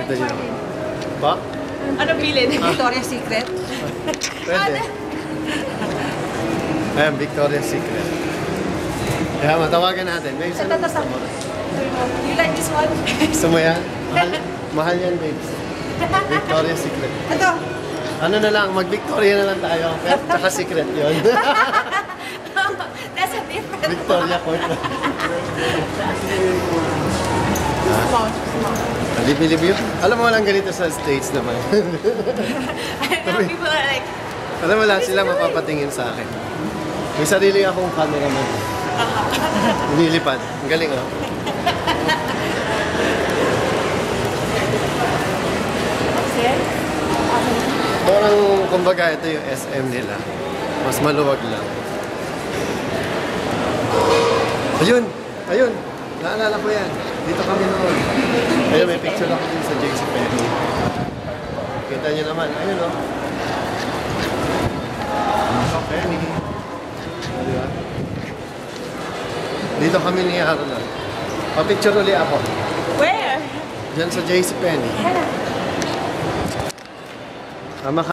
Ganda niya. Ba? Ano bilin? Victoria's Secret. Pwede. Ayan, Victoria's Secret. Kaya matawagan natin. May isa Ito, ito, sa You like this one? Gusto mo yan? Mahal, mahal yan, babes. Victoria's Secret. Ito. Ano na lang, mag-Victoria na lang tayo. Pero tsaka secret yun. That's a different Victoria Court. Libi-libi yun. Alam mo walang ganito sa States naman. I know people are like, Alam mo lahat sila mapapatingin sa akin. May sarili akong cameraman. Nilipad. Ang galing ah. Parang, kumbaga, ito yung SM nila. Mas maluwag lang. Ayun! Ayun! Naalala ko yan. Dito kami noon. Ayun, may picture ako din sa JC Penny. Kita niyo naman. Ayun, oh. Oh, Penny. Oh, di ba? Dito kami ni Arnold. Pa-picture ulit ako. where? Diyan sa JC Penny. Tama ka.